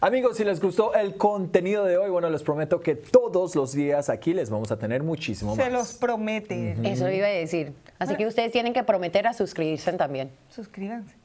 Amigos, si les gustó el contenido de hoy, bueno, les prometo que todos los días aquí les vamos a tener muchísimo más. Se los promete. Eso iba a decir. Así que ustedes tienen que prometer a suscribirse también. Suscríbanse.